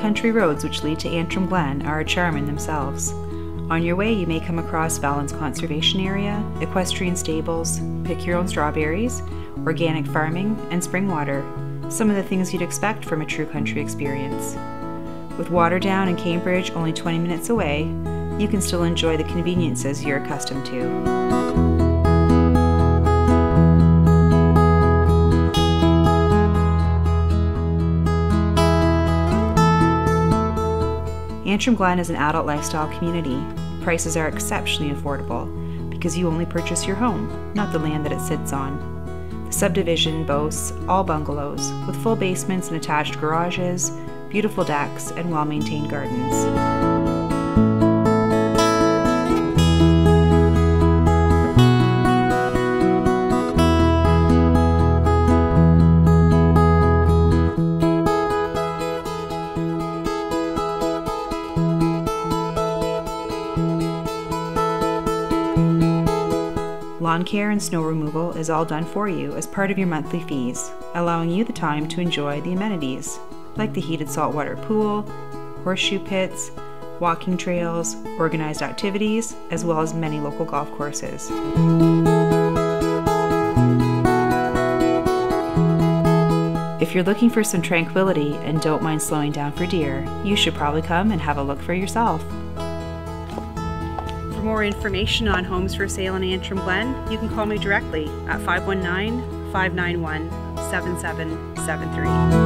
country roads which lead to Antrim Glen are a charm in themselves. On your way, you may come across Valens Conservation Area, equestrian stables, pick your own strawberries, organic farming, and spring water, some of the things you'd expect from a true country experience. With Waterdown and Cambridge only 20 minutes away, you can still enjoy the conveniences you're accustomed to. Antrim Glen is an adult lifestyle community. Prices are exceptionally affordable because you only purchase your home, not the land that it sits on. The subdivision boasts all bungalows with full basements and attached garages, beautiful decks, and well maintained gardens. Lawn care and snow removal is all done for you as part of your monthly fees, allowing you the time to enjoy the amenities, like the heated saltwater pool, horseshoe pits, walking trails, organized activities, as well as many local golf courses. If you're looking for some tranquility and don't mind slowing down for deer, you should probably come and have a look for yourself more information on homes for sale in Antrim Glen, you can call me directly at 519 591 7773.